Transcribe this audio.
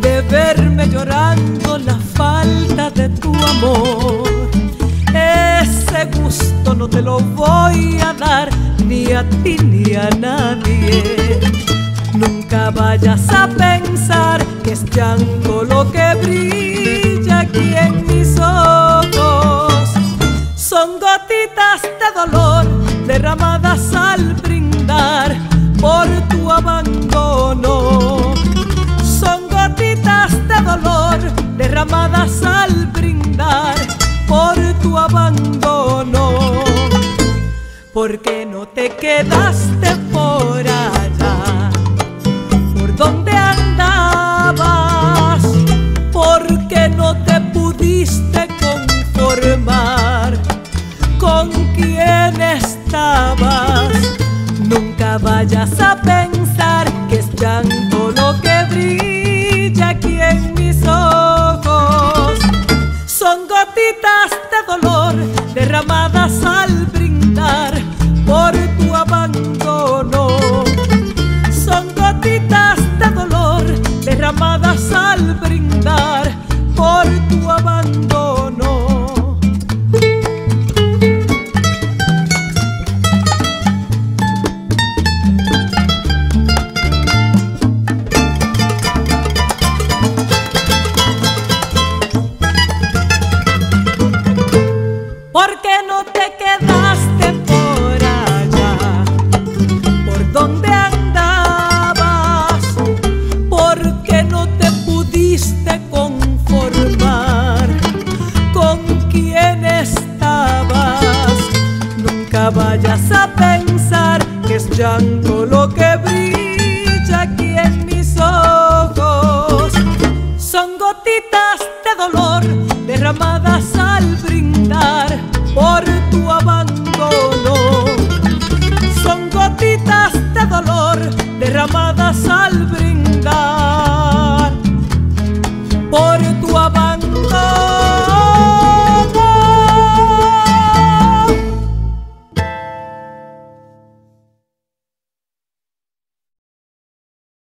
de verme llorando la falta de tu amor. Ese gusto no te lo voy a dar ni a ti ni a nadie. Nunca vayas a pensar que es llanto lo que brilla aquí en mis ojos. Son gotitas de dolor derramadas al brindar por derramadas al brindar por tu abandono. ¿Por qué no te quedaste por allá? ¿Por dónde andabas? ¿Por qué no te pudiste conformar con quién estabas? Nunca vayas a pensar derramadas al brindar por tu abandono. ¿Por qué no te quedaste Vayas a pensar que es llanto lo que brilla aquí en mis ojos. Son gotitas de dolor derramadas al brindar por tu abandono. Son gotitas de dolor derramadas al brindar